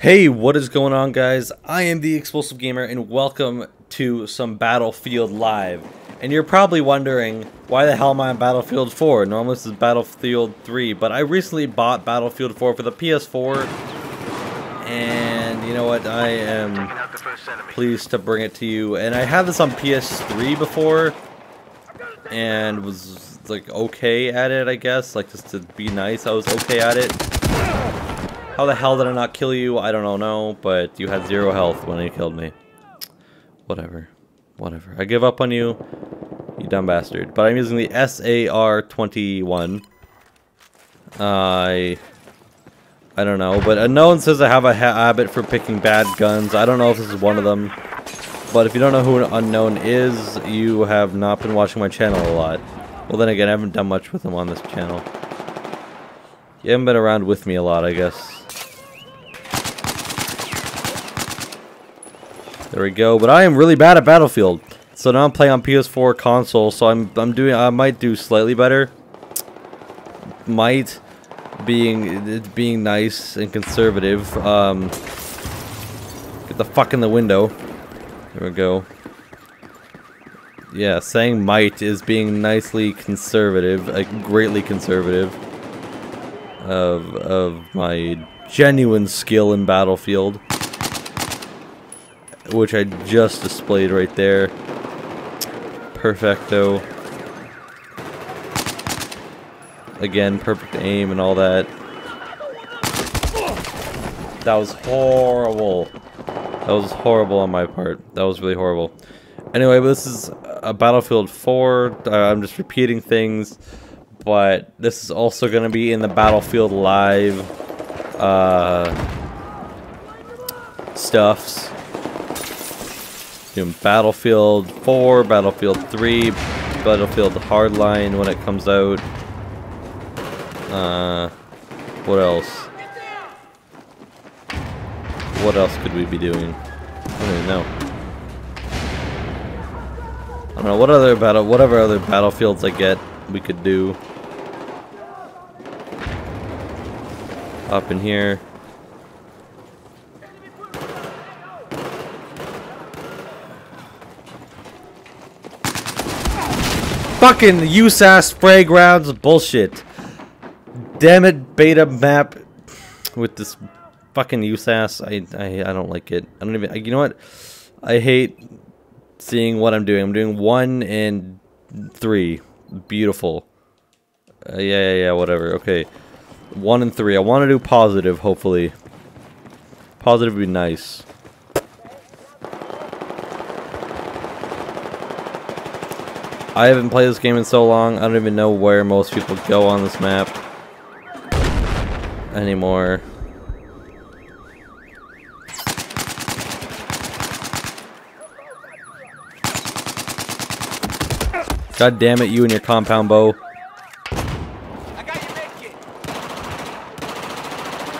Hey, what is going on guys? I am the Explosive Gamer and welcome to some Battlefield Live. And you're probably wondering, why the hell am I on Battlefield 4? Normally this is Battlefield 3, but I recently bought Battlefield 4 for the PS4. And you know what, I am pleased to bring it to you. And I had this on PS3 before, and was like okay at it, I guess. Like just to be nice, I was okay at it. How the hell did I not kill you? I don't know, but you had zero health when you killed me. Whatever. Whatever. I give up on you, you dumb bastard. But I'm using the SAR-21. Uh, I... I don't know, but Unknown says I have a ha habit for picking bad guns. I don't know if this is one of them. But if you don't know who Unknown is, you have not been watching my channel a lot. Well, then again, I haven't done much with him on this channel. You haven't been around with me a lot, I guess. There we go. But I am really bad at Battlefield. So now I'm playing on PS4 console, so I'm I'm doing I might do slightly better. Might being being nice and conservative. Um Get the fuck in the window. There we go. Yeah, saying might is being nicely conservative, like greatly conservative of of my genuine skill in Battlefield which I just displayed right there. Perfecto. Again, perfect aim and all that. That was horrible. That was horrible on my part. That was really horrible. Anyway, this is a Battlefield 4. Uh, I'm just repeating things. But this is also going to be in the Battlefield Live uh, stuffs doing Battlefield 4, Battlefield 3, Battlefield Hardline when it comes out. Uh, what else? What else could we be doing? I don't even know. I don't know what other battle, whatever other battlefields I get, we could do. Up in here. Fucking USAS spray grounds bullshit. Damn it, beta map with this fucking USAS. I, I I don't like it. I don't even. You know what? I hate seeing what I'm doing. I'm doing one and three. Beautiful. Uh, yeah, yeah, yeah. Whatever. Okay. One and three. I want to do positive. Hopefully. Positive would be nice. I haven't played this game in so long, I don't even know where most people go on this map anymore. God damn it, you and your compound bow.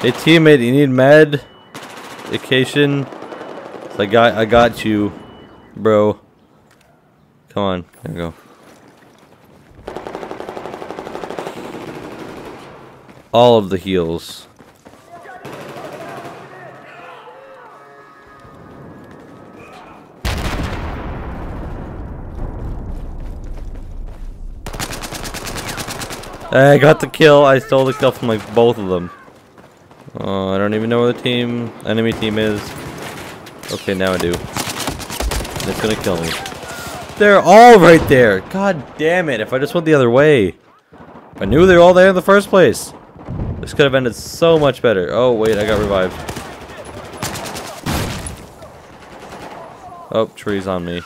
Hey teammate, you need med? Vacation? I got I got you, bro. Come on, there we go. all of the heels. I got the kill. I stole the kill from like both of them. Oh, I don't even know where the team, enemy team is. Okay, now I do. It's gonna kill me. They're all right there. God damn it! If I just went the other way, I knew they were all there in the first place. This could have ended so much better. Oh, wait, I got revived. Oh, trees on me.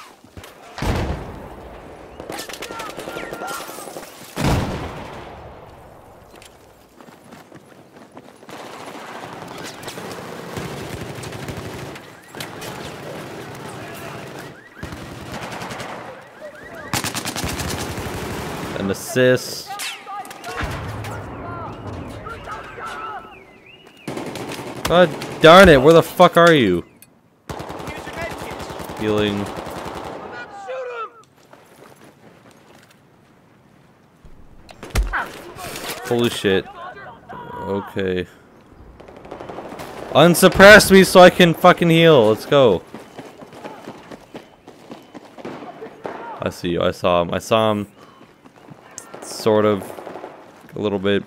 An assist. God darn it, where the fuck are you? Healing. Holy shit. Okay. Unsuppress me so I can fucking heal. Let's go. I see you. I saw him. I saw him. Sort of. A little bit.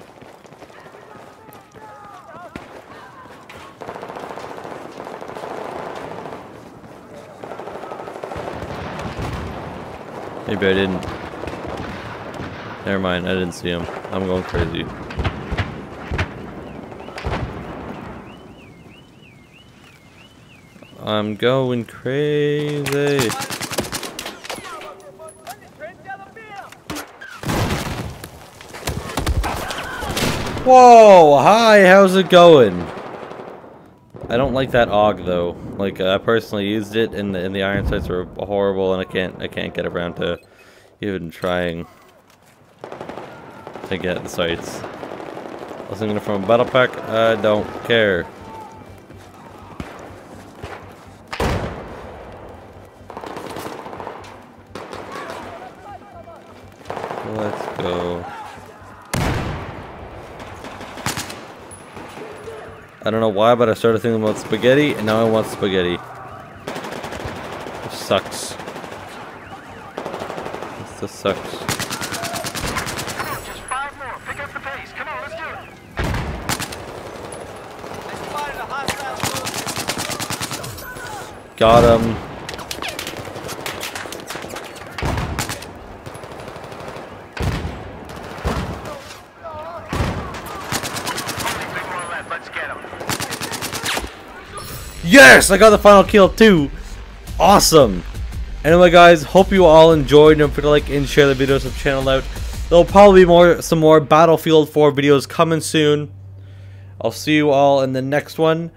Maybe I didn't. Never mind, I didn't see him. I'm going crazy. I'm going crazy. Whoa! Hi, how's it going? I don't like that AUG though. Like uh, I personally used it, and the, and the iron sights are horrible, and I can't I can't get around to even trying to get the sights. Listening from a battle pack, I don't care. I don't know why, but I started thinking about spaghetti, and now I want spaghetti. Which sucks. This just sucks. Just five more. Pick up the pace. Come on, let's do it. Got him. Big one left. Let's get him. Yes! I got the final kill too! Awesome! Anyway guys, hope you all enjoyed. Don't forget to like and share the videos of channel out. There'll probably be more some more Battlefield 4 videos coming soon. I'll see you all in the next one.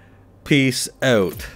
Peace out.